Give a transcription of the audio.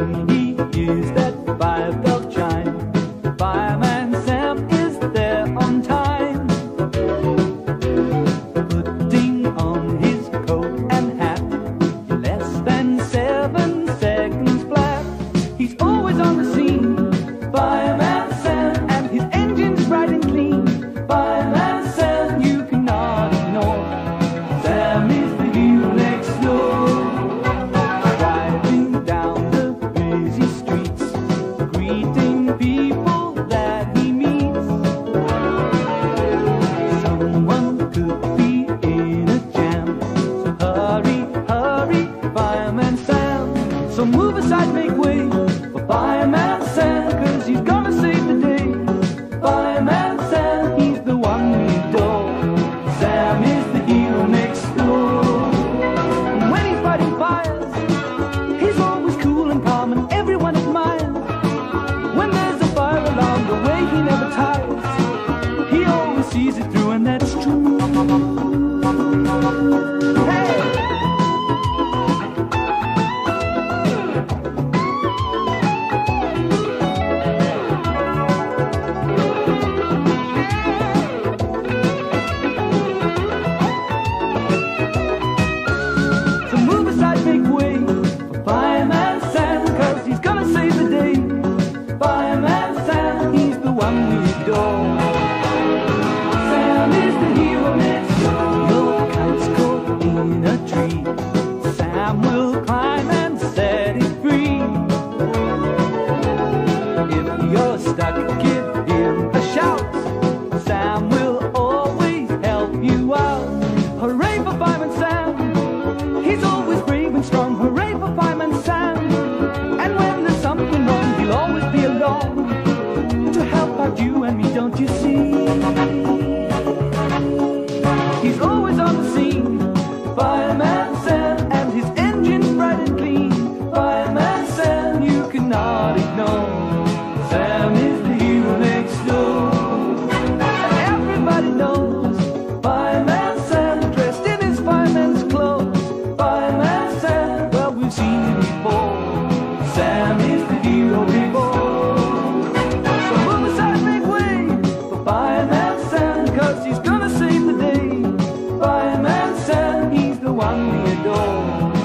He hears that fire bell chime, Fireman Sam is there on time. Putting on his coat and hat, less than seven seconds flat. He's always on the scene. Fireman he never tires. climb and set it free. If you're stuck, give him a shout. Sam will always help you out. Hooray for Sam! He's always brave and strong. Hooray for Sam! And when there's something wrong, he'll always be along. Sam is the hero people. So move aside, way for he's gonna save the day. Sam, he's the one we adore.